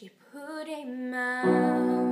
she put a out.